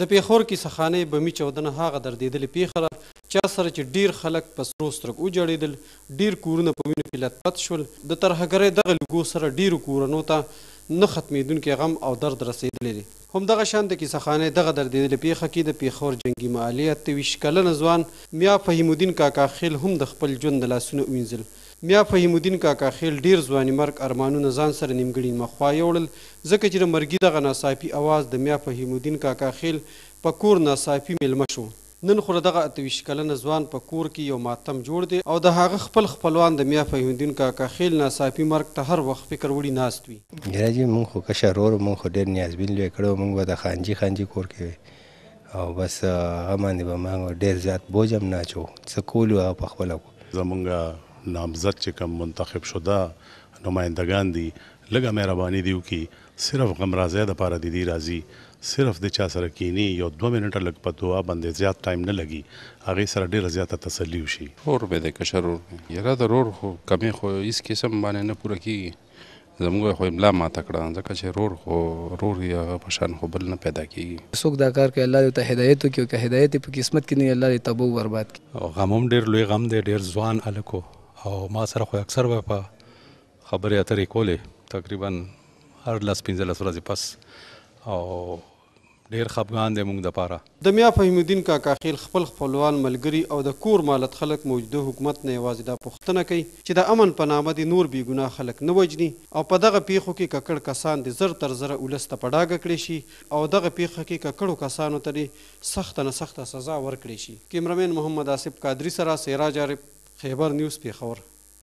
د پېښور کیسه خانې بمي چاودنه هغه دردېدلې پېښه ده چا سره چې ډېر خلک په سرو سترګ وژړېدل، ډېر کورونه په وینو کې لت پت شول، د ترهګرۍ دغه لوګو سره ډېرو کورنو ته نه ختمېدونکی غم او درد رسېدلی دی. همدغه شان د کیسه خانې دغه دردېدلې پېښه کې د پېښور جنګي معلې اته ویشت کلن ځوان میا فهیم الدین کاکا خېل هم د خپل ژوند لاسونه ووینځل، میا فهیم الدین کاکا خیل ډیر ځواني مرګ ارمانونه ځان سره نیمګړي نیمه خوا یوړل ځکه چې د مرګي دغه ناڅاپي اواز د میا فهیم الدین کاکا خیل په کور ناڅاپي میلمه شو. نن خو د دغه اته ویشت کلنه ځوان په کور کې یو ماتم جوړ دی او د هغه خپل خپلوان د میا فهیم الدین کاکا خیل ناڅاپي مرګ ته هر وخت فکر وړي ناست وي. میاجي مونږ خو کشر ورور وو مونږ خو ډیر نیازبین لوی کړی وو مونږ به د خانجي خانجي کور کې او بس هغه باندې به موږ ډېر زیات بوج هم نه اچوو، څه کول وي هغه په خپله کوو. زمونږ نامزد چې کوم منتخب شده نمایندګان دي لږه مهرباني دي وکړي صرف غمرازۍ لپاره دي دي راځي صرف دي چا سره کیني یو دوه منټه لږ په دعا باندې زیات ټایم نه لګي هغې سره ډېره زیاته تسلي وشي. رور به دی کشر رور. یاره د رور خو کمی خو هیڅ قسم باندې نه پوره کیږي زموږ خو یې ملا ماته کړه ځکه چې رور خو رور یې هغه په شان خو بل نه پیدا کیږي. که څوک دا کار کوي الله دې ورته هدایت وکړي او که هدایت یې په قسمت کې نه وي الله دې یې تباه او برباد کړي. غم هم ډیر لوی غم دی ډیر ځوان هلک و او ما سره خو یې اکثر به په خبرې اترې کولې تقریبا هر لس پنځلس ورځې پس او ډیر خپګان دی مونږ دپاره. د میا فهیم الدین کاکا خیل خپل خپلوان، ملګري او د کور مالت خلک موجوده حکومت نه یوازې دا پوښتنه کوي چې د امن په نامه دې نور بې ګناه خلک نه وژني او په دغه پېښو کې ککړ کسان دې زر تر زره ولس ته په ډاګه کړې شي او دغه پېښه کې ککړو کسانو ته دې سخته نه سخته سزا ورکړې شي. کیمره مین محمد آصف قادري سره سراج عارف، خیبر نیوز، پېښور.